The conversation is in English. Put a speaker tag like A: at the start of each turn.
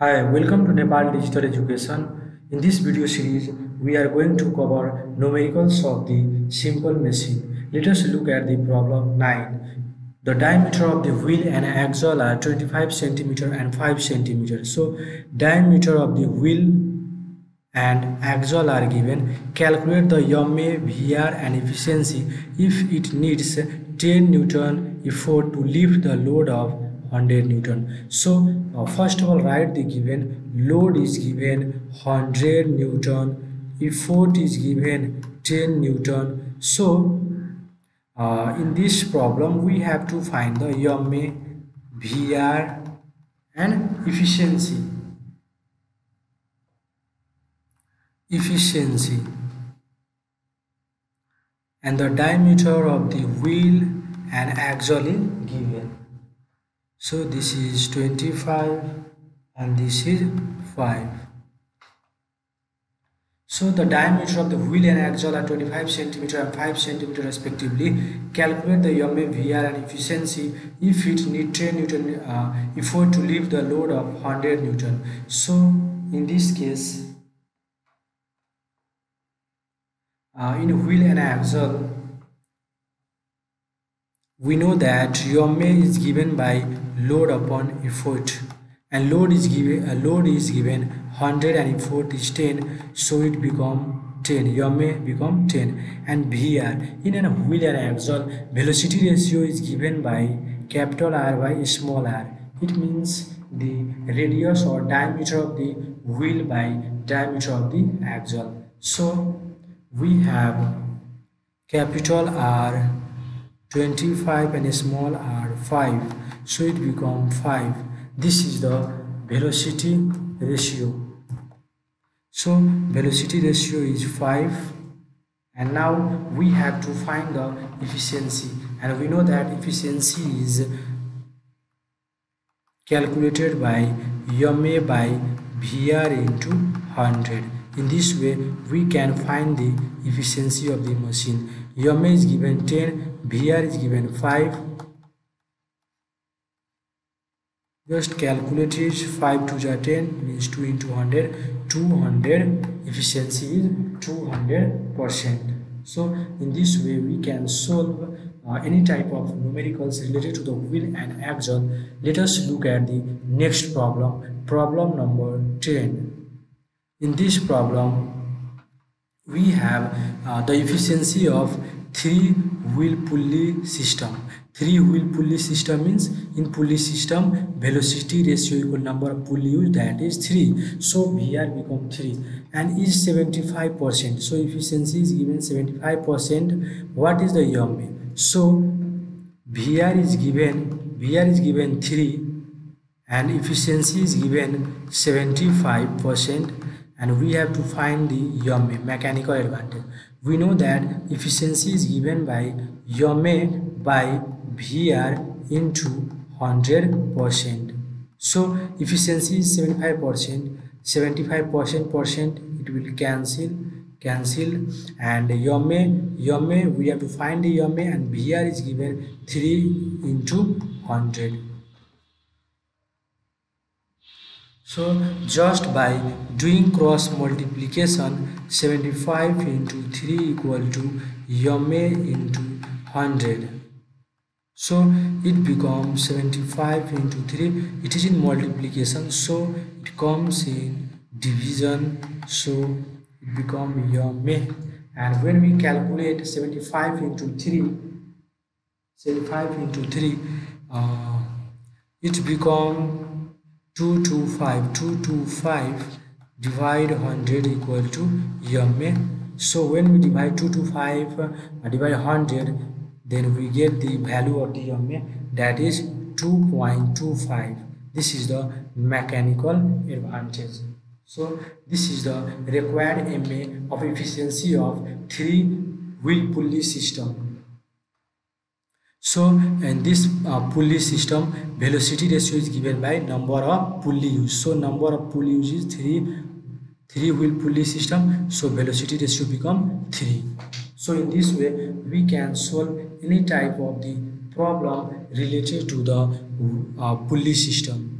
A: Hi, welcome to Nepal Digital Education. In this video series, we are going to cover numericals of the simple machine. Let us look at the problem 9. The diameter of the wheel and axle are 25 cm and 5 cm. So, diameter of the wheel and axle are given. Calculate the YMA, VR and efficiency if it needs 10 Newton effort to lift the load of 100 newton. So uh, first of all write the given. Load is given 100 newton. Effort is given 10 newton. So uh, in this problem we have to find the YMA, VR and efficiency. Efficiency. And the diameter of the wheel and axle is given so this is 25 and this is 5 so the diameter of the wheel and axle are 25 centimeter and 5 centimeter respectively. Calculate the YMA VR and efficiency. If it need 10 newton uh, effort to lift the load of 100 newton. So in this case uh, in wheel and axle we know that YMA is given by load upon effort and load is given uh, a load is given 100 and effort is 10 so it become 10 YMA become 10 and VR in a wheel and axle velocity ratio is given by capital R by small r. It means the radius or diameter of the wheel by diameter of the axle. So we have capital R 25 and small r 5 so it become 5 this is the velocity ratio. So velocity ratio is 5 and now we have to find the efficiency. And we know that efficiency is calculated by YMA by VR into 100 in this way we can find the efficiency of the machine. YMA is given 10 VR is given 5 just calculate it 5 to 10 means 2 into 100 200 efficiency is 200 percent. So in this way we can solve uh, any type of numericals related to the wheel and axle. Let us look at the next problem problem number 10 in this problem we have uh, the efficiency of three wheel pulley system. Three wheel pulley system means in pulley system velocity ratio equal number of pulley used that is 3 so vr become 3 and is 75 percent. So efficiency is given 75 percent. What is the YMA so vr is given vr is given 3 and efficiency is given 75 percent and we have to find the YMA mechanical advantage. We know that efficiency is given by YMA by VR into 100 percent. So efficiency is 75 percent. 75 percent percent it will cancel cancel. And YMA YMA we have to find the YMA and VR is given 3 into 100 so just by doing cross multiplication 75 into 3 equal to YMA into 100 so it becomes 75 into 3 it is in multiplication so it comes in division. So it becomes YMA and when we calculate 75 into 3 75 into 3 uh, it become 225 225 divide 100 equal to YMA so when we divide 225 uh, divide 100 then we get the value of the that is 2.25 this is the mechanical advantage. So this is the required MA of efficiency of three wheel pulley system so in this uh, pulley system velocity ratio is given by number of pulley use. So number of pulley use is 3 3 wheel pulley system. So velocity ratio become 3 so in this way we can solve any type of the problem related to the uh, pulley system